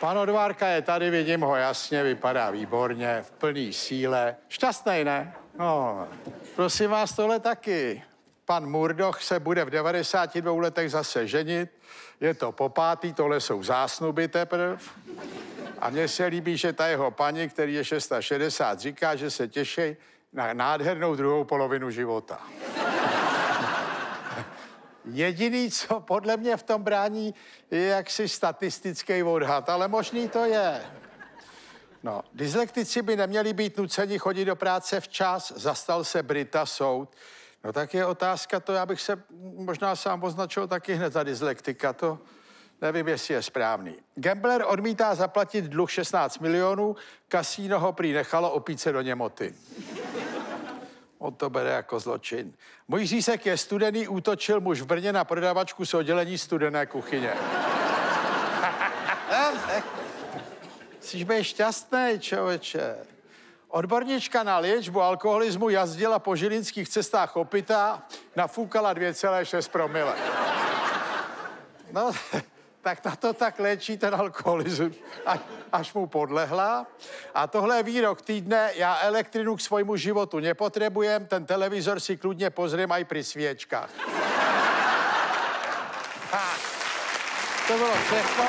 Pan Odvárka je tady, vidím ho jasně, vypadá výborně, v plný síle. Šťastný, ne? No, prosím vás, tohle taky. Pan Murdoch se bude v 92 letech zase ženit. Je to po pátý, tohle jsou zásnuby teprve. A mně se líbí, že ta jeho paní, který je 660, říká, že se těší na nádhernou druhou polovinu života. Jediný, co podle mě v tom brání, je jaksi statistický odhad, ale možný to je. No, dyslektici by neměli být nuceni chodit do práce včas, zastal se Brita soud. No tak je otázka to, já bych se možná sám označil taky hned za dyslektika, to nevím, jestli je správný. Gambler odmítá zaplatit dluh 16 milionů, kasíno ho prý nechalo opít se do němoty. On to bere jako zločin. Můj řísek je studený, útočil muž v Brně na prodavačku z oddělení studené kuchyně. Jsi být šťastný, člověče. Odbornička na léčbu alkoholismu jazdila po žilinských cestách opita, nafúkala 2,6 promile. No, tak tato tak léčí ten alkoholismus, až, až mu podlehla. A tohle je výrok týdne, já elektrinu k svojmu životu nepotřebujem, ten televizor si kludně pozriem aj pri svěčkách. To bylo všechno.